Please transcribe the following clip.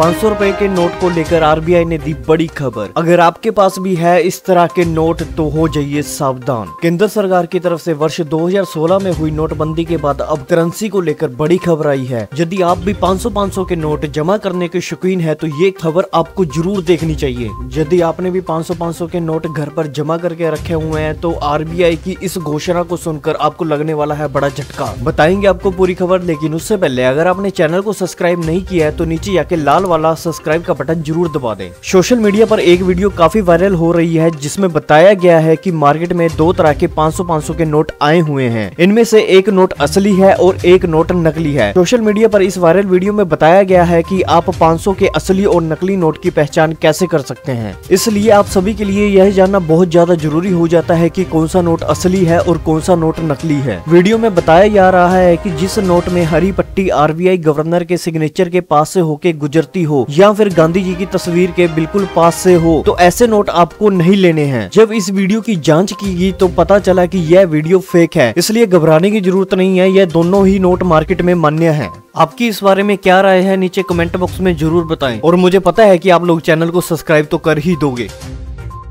पाँच सौ रूपए के नोट को लेकर आरबीआई ने दी बड़ी खबर। अगर आपके पास भी है इस तरह के नोट तो हो जाइए सावधान। केंद्र सरकार की तरफ़ से वर्ष 2016 में हुई नोटबंदी के बाद अब करेंसी को लेकर बड़ी खबर आई है। यदि आप भी 500-500 के नोट जमा करने के शौकीन है तो ये खबर आपको ज़रूर देखनी चाहिए। यदि आपने भी 500-500 के नोट घर पर जमा करके रखे हुए हैं तो आरबीआई की इस घोषणा को सुनकर आपको लगने वाला है बड़ा झटका। बताएँगे आपको पूरी खबर, लेकिन उससे पहले अगर आपने चैनल को सब्सक्राइब नहीं किया है तो नीचे जाके लाल वाला सब्सक्राइब का बटन ज़रूर दबा दें। सोशल मीडिया पर एक वीडियो काफ़ी वायरल हो रही है, जिसमें बताया गया है कि मार्केट में दो तरह के 500-500 के नोट आए हुए हैं। इनमें से एक नोट असली है और एक नोट नकली है। सोशल मीडिया पर इस वायरल वीडियो में बताया गया है कि आप 500 के असली और नकली नोट की पहचान कैसे कर सकते हैं। इसलिए आप सभी के लिए यह जानना बहुत ज़्यादा ज़रूरी हो जाता है की कौन सा नोट असली है और कौन सा नोट नकली है। वीडियो में बताया जा रहा है की जिस नोट में हरी पट्टी आरबीआई गवर्नर के सिग्नेचर के पास से होके गुजरती हो या फिर गांधी जी की तस्वीर के बिल्कुल पास से हो तो ऐसे नोट आपको नहीं लेने हैं। जब इस वीडियो की जाँच की गई तो पता चला कि यह वीडियो फेक है। इसलिए घबराने की ज़रूरत नहीं है, यह दोनों ही नोट मार्केट में मान्य है। आपकी इस बारे में क्या राय है, नीचे कमेंट बॉक्स में ज़रूर बताएँ। और मुझे पता है कि आप लोग चैनल को सब्सक्राइब तो कर ही दोगे।